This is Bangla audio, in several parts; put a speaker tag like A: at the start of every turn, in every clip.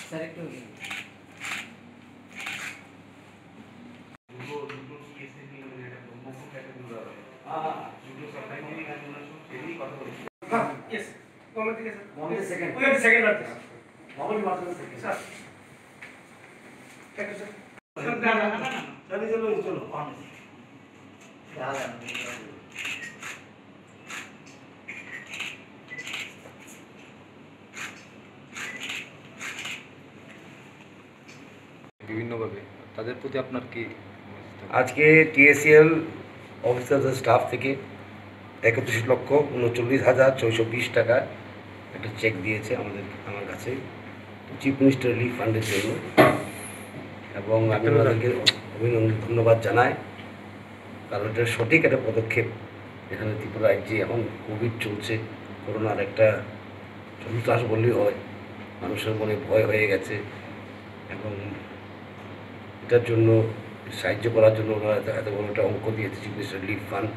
A: স্যার একটু
B: দুটো দুটো কেসে নিয়ে মানে
C: বিভিন্নভাবে। তাদের প্রতি আপনার কি
D: আজকে টিএসিএল অফিসারদের স্টাফ থেকে একত্রিশ লক্ষ উনচল্লিশ হাজার ছয়শো বিশ টাকা একটা চেক দিয়েছে আমাদের আমার কাছে। চিফ মিনিস্টার রিলিফ ফান্ডের জন্য। এবং আমি অভিনন্দন ধন্যবাদ জানাই। কারণ এটা সঠিক একটা পদক্ষেপ। এখানে ত্রিপুরা রাজ্যে এখন কোভিড চলছে। করোনার একটা সন্ত্রাস বললেই হয়। মানুষের মনে ভয় হয়ে গেছে। এবং এটার জন্য, সাহায্য করার জন্য ওরা এত বড় একটা অঙ্ক দিয়েছে মিনিস্টার রিলিফ ফান্ড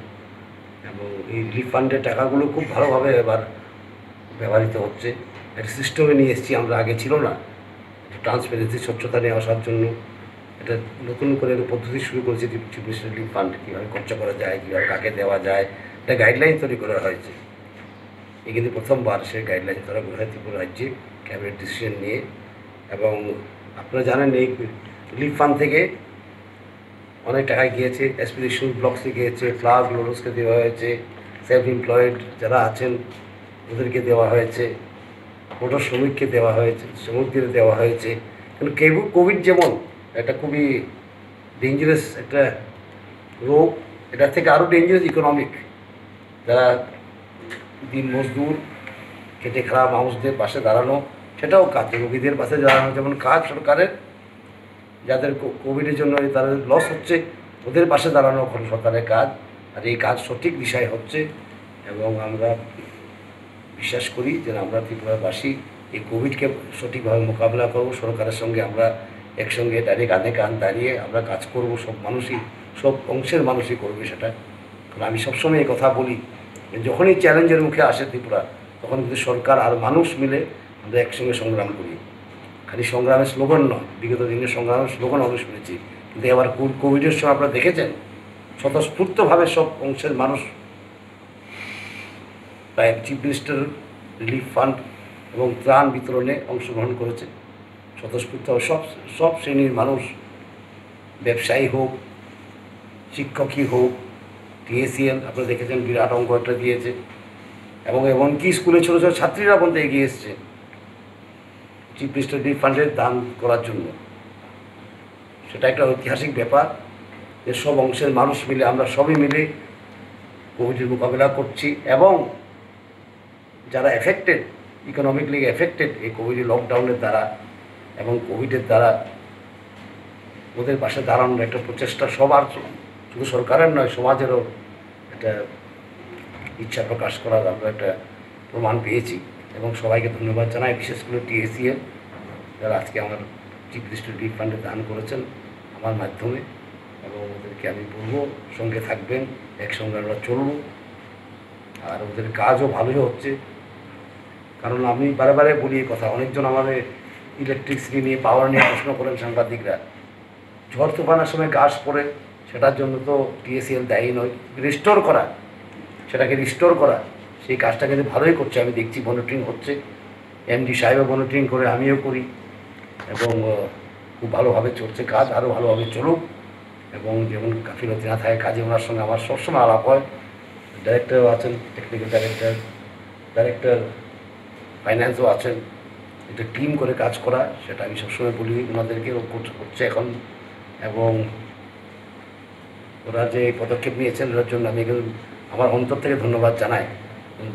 D: এবং এই রিলিফ ফান্ডের টাকাগুলো খুব ভালোভাবে এবার ব্যবহৃত হচ্ছে। একটা সিস্টেমে নিয়ে এসেছি, আমরা আগে ছিল না। ট্রান্সপারেন্সি স্বচ্ছতা নিয়ে আসার জন্য। এটা নতুন করে একটা পদ্ধতি শুরু করেছে মিনিস্টার রিলিফ ফান্ড কীভাবে খরচা করা যায়, কীভাবে কাকে দেওয়া যায়। একটা গাইডলাইন তৈরি করা হয়েছে। এই কিন্তু প্রথমবার সে গাইডলাইন তৈরি হয় ত্রিপুরা রাজ্যে ক্যাবিনেট ডিসিশন নিয়ে। এবং আপনারা জানেন এই রিলিফ ফান্ড থেকে অনেক টাকা গিয়েছে এসপিরেশন ব্লকসে গিয়েছে ফ্লাগ লোডসকে দেওয়া হয়েছে সেলফ এমপ্লয়েড যারা আছেন, ওদেরকে দেওয়া হয়েছে মোটর শ্রমিককে দেওয়া হয়েছে, শ্রমিকদের দেওয়া হয়েছে। কিন্তু কোভিড যেমন একটা খুবই ডেঞ্জারাস একটা রোগ, এটার থেকে আরও ডেঞ্জারাস ইকোনমিক যারা দিন মজদুর, খেটে খারাপ মানুষদের পাশে দাঁড়ানো, সেটাও কাজ। রোগীদের পাশে দাঁড়ানো, যেমন কাজ সরকারের যাদের কোভিডের জন্য তাদের লস হচ্ছে, ওদের পাশে দাঁড়ানো এখন সরকারের কাজ। আর এই কাজ সঠিক দিশায় হচ্ছে এবং আমরা বিশ্বাস করি যে আমরা ত্রিপুরাবাসী এই কোভিডকে সঠিকভাবে মোকাবিলা করব। সরকারের সঙ্গে আমরা একসঙ্গে দাঁড়িয়ে, কাঁধে কান দাঁড়িয়ে আমরা কাজ করব। সব মানুষই, সব অংশের মানুষই করবে সেটা। কারণ আমি সবসময় এই কথা বলি যখনই চ্যালেঞ্জের মুখে আসে ত্রিপুরা, তখন কিন্তু সরকার আর মানুষ মিলে আমরা একসঙ্গে সংগ্রাম করি। খালি সংগ্রামের স্লোগান নয়, বিগত দিনের সংগ্রামের স্লোগান আমরা শুনেছি। কিন্তু এবার কোভিডের সময় আপনারা দেখেছেন? স্বতঃস্ফূর্তভাবে সব অংশের মানুষ, প্রায় চিফ মিনিস্টার, রিলিফ ফান্ড এবং ত্রাণ বিতরণে অংশগ্রহণ করেছে। স্বতঃস্ফূর্তভাবে সব সব শ্রেণির মানুষ, ব্যবসায়ী হোক, শিক্ষকই হোক টিএসিএল আপনারা দেখেছেন বিরাট অঙ্ক একটা দিয়েছে। এবং এমনকি স্কুলে ছোটো ছোটো ছাত্রীরা পর্যন্ত এগিয়ে এসছে। চিফ মিনিস্টার ফান্ডের দান করার জন্য। সেটা একটা ঐতিহাসিক ব্যাপার। যে সব অংশের মানুষ মিলে আমরা সবই মিলে কোভিডের মোকাবিলা করছি এবং যারা এফেক্টেড ইকোনমিকলি এফেক্টেড এই কোভিড লকডাউনের দ্বারা এবং কোভিডের দ্বারা ওদের পাশে দাঁড়ানোর একটা প্রচেষ্টা সবার শুধু সরকারের নয়, সমাজেরও একটা ইচ্ছা প্রকাশ করার আমরা একটা প্রমাণ পেয়েছি। এবং সবাইকে ধন্যবাদ জানাই, বিশেষ করে টিএসিএল যারা আজকে আমার চিফ রিলিফ ফান্ডে দান করেছেন আমার মাধ্যমে। এবং ওদেরকে আমি বলব, সঙ্গে থাকবেন, একসঙ্গে আমরা চলবো। আর ওদের কাজও ভালোই হচ্ছে। কারণ আমি বারে বারে বলি এই কথা, অনেকজন আমাদের ইলেকট্রিসিটি নিয়ে পাওয়ার নিয়ে প্রশ্ন করেন সাংবাদিকরা। ঝড় তুফানের সময় গাছ পড়ে, সেটার জন্য তো টিএসিএল দায়ী নয়। রিস্টোর করা, সেটাকে রিস্টোর করা। সেই কাজটা কিন্তু ভালোই করছে, আমি দেখছি মনিটরিং হচ্ছে। এমডি সাহেবও মনিটরিং করে, আমিও করি। এবং খুব ভালোভাবে চলছে কাজ আরও ভালোভাবে চলুক। এবং যেমন গাফিলতি না থাকে কাজে ওনার সঙ্গে আমার সবসময় আলাপ হয়। ডাইরেক্টরও আছেন টেকনিক্যাল ডাইরেক্টর ডাইরেক্টর ফাইন্যান্সও আছেন। একটা টিম করে কাজ করা, সেটা আমি সবসময় বলি, ওনাদেরকে করছে- এখন। এবং ওরা যে পদক্ষেপ নিয়েছেন ওটার জন্য আমি আমার অন্তর থেকে ধন্যবাদ জানাই।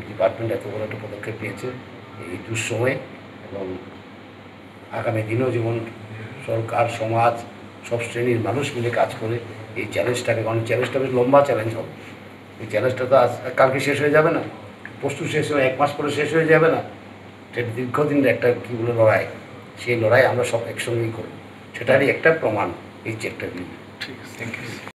D: ডিপার্টমেন্ট এত বড় একটা পদক্ষেপ নিয়েছে এই দুঃসময়ে এবং আগামী দিনেও যেমন সরকার, সমাজ সব শ্রেণির মানুষ মিলে কাজ করে, এই চ্যালেঞ্জটাকে কারণ চ্যালেঞ্জটা বেশ লম্বা চ্যালেঞ্জ হবে। এই চ্যালেঞ্জটা তো আজ কালকে শেষ হয়ে যাবে না। পরশু শেষ হয়ে এক মাস পরে শেষ হয়ে যাবে না। সেটা দীর্ঘদিনের একটা কী বলে লড়াই। সেই লড়াই আমরা সব একসঙ্গেই করি সেটারই একটা প্রমাণ এই চেকটা দিয়ে
C: ঠিক আছে থ্যাংক ইউ